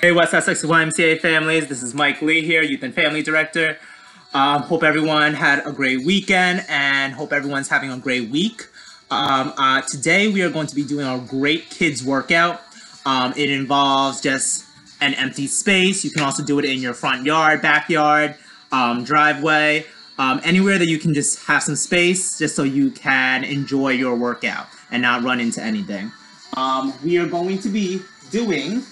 Hey, West Essex YMCA families. This is Mike Lee here, Youth and Family Director. Um, hope everyone had a great weekend and hope everyone's having a great week. Um, uh, today we are going to be doing our great kids workout. Um, it involves just an empty space. You can also do it in your front yard, backyard, um, driveway, um, anywhere that you can just have some space just so you can enjoy your workout and not run into anything. Um, we are going to be doing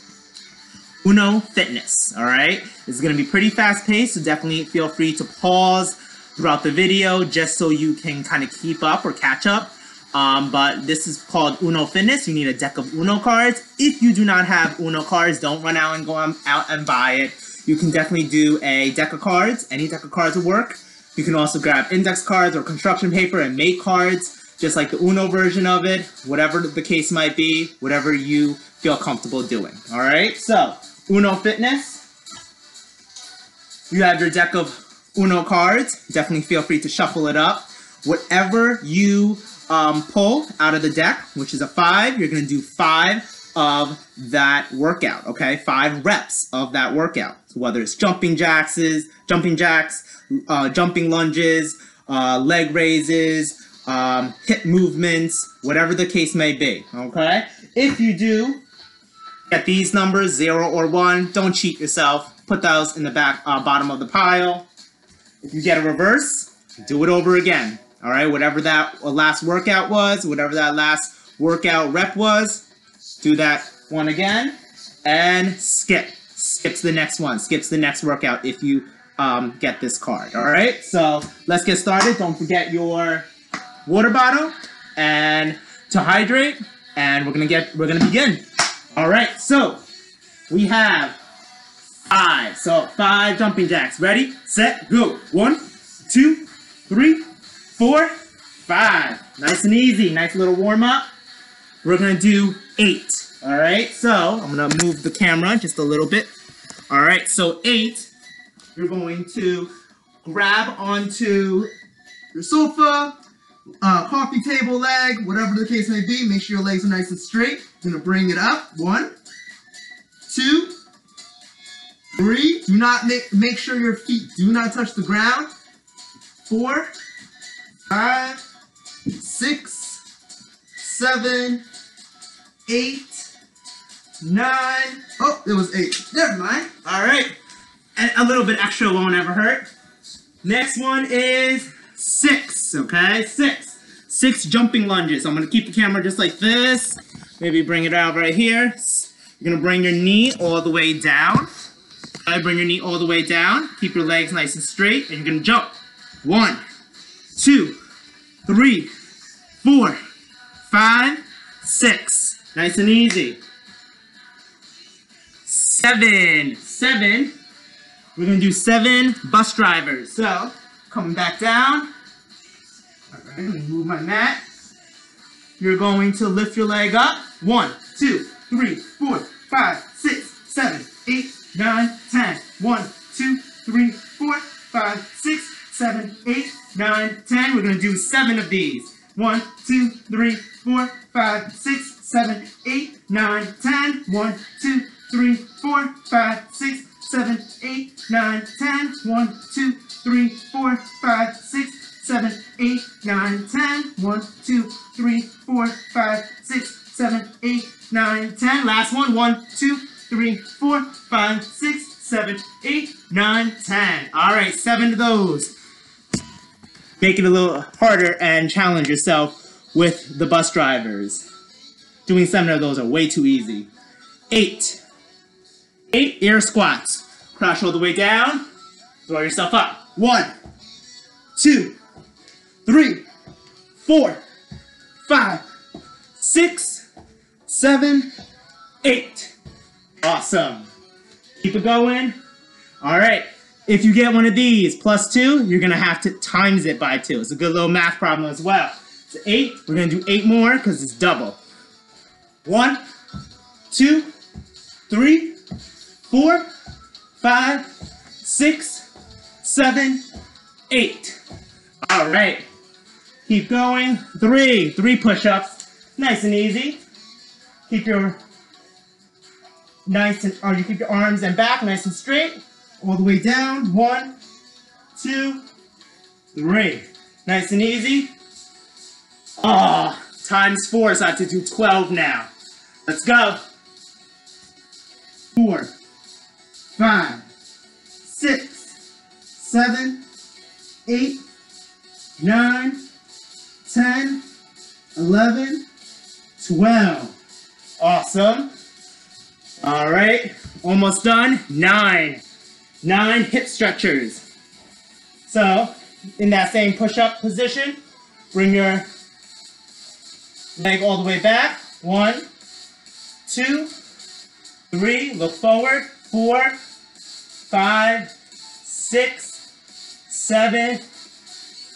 Uno Fitness, all right? Is gonna be pretty fast paced, so definitely feel free to pause throughout the video just so you can kind of keep up or catch up. Um, but this is called Uno Fitness. You need a deck of Uno cards. If you do not have Uno cards, don't run out and go out and buy it. You can definitely do a deck of cards. Any deck of cards will work. You can also grab index cards or construction paper and make cards, just like the Uno version of it, whatever the case might be, whatever you feel comfortable doing. All right, so Uno Fitness. You have your deck of Uno cards. Definitely feel free to shuffle it up. Whatever you um, pull out of the deck, which is a five, you're going to do five of that workout, okay? Five reps of that workout. So whether it's jumping jacks, jumping jacks, uh, jumping lunges, uh, leg raises, um, hip movements, whatever the case may be, okay? If you do get these numbers, zero or one, don't cheat yourself. Put those in the back, uh, bottom of the pile. If you get a reverse, do it over again. All right, whatever that last workout was, whatever that last workout rep was, do that one again and skip. Skip to the next one. Skip to the next workout if you um, get this card. All right, so let's get started. Don't forget your water bottle and to hydrate. And we're gonna get we're gonna begin. All right, so we have five. So five jumping jacks. Ready, set, go. One, two, three, four, five. Nice and easy. Nice little warm up. We're gonna do eight. All right, so I'm gonna move the camera just a little bit. All right, so eight, you're going to grab onto your sofa, uh, coffee table leg, whatever the case may be. Make sure your legs are nice and straight. Gonna bring it up. One, two, three. Do not make make sure your feet do not touch the ground. Four, five, six, seven, eight, nine. Oh, it was eight. Never mind. All right. And a little bit extra won't ever hurt. Next one is six, okay? Six. Six jumping lunges. I'm gonna keep the camera just like this. Maybe bring it out right here. You're gonna bring your knee all the way down. I bring your knee all the way down. Keep your legs nice and straight, and you're gonna jump. One, two, three, four, five, six. Nice and easy. Seven. Seven. We're gonna do seven bus drivers. So, coming back down. Mm, move my mat. You're going to lift your leg up. One, two, three, four, five, six, seven, eight, nine, ten. One, two, three, four, five, six, seven, eight, nine, ten. We're gonna do seven of these. One, two, three, four, five, six, seven, eight, nine, ten. One, two, three, four, five, six, seven, eight, nine, ten. One, seven, eight, nine, ten. Last one. One, two, three, four, five, six, seven, eight, nine, ten. All right, seven of those. Make it a little harder and challenge yourself with the bus drivers. Doing seven of those are way too easy. Eight. Eight air squats. Crouch all the way down. Throw yourself up. One, two, three, four, five, six, seven, eight. Awesome. Keep it going. All right. If you get one of these plus two, you're gonna have to times it by two. It's a good little math problem as well. So eight, we're gonna do eight more because it's double. One, two, three, four, five, six, seven, eight. All right. Keep going. Three. Three push-ups. Nice and easy. Keep your nice and, or you keep your arms and back nice and straight. All the way down. One, two, three. Nice and easy. Ah, oh, times four, so I have to do 12 now. Let's go. Four, five, six, seven, eight, nine, ten, eleven, twelve. Awesome. All right, almost done. Nine. Nine hip stretchers. So, in that same push-up position, bring your leg all the way back. One, two, three, look forward. Four, five, six, seven,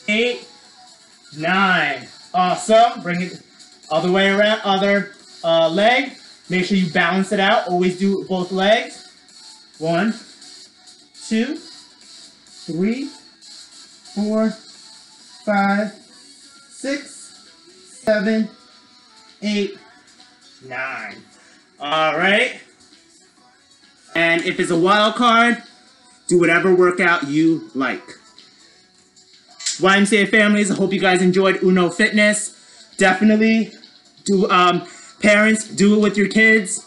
eight, nine. Awesome. Bring it other way around, other uh, leg. Make sure you balance it out. Always do both legs. One, two, three, four, five, six, seven, eight, nine. All right. And if it's a wild card, do whatever workout you like. YMCA families, I hope you guys enjoyed Uno Fitness. Definitely do, um, parents, do it with your kids.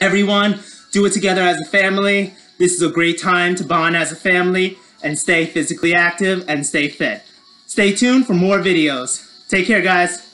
Everyone, do it together as a family. This is a great time to bond as a family and stay physically active and stay fit. Stay tuned for more videos. Take care, guys.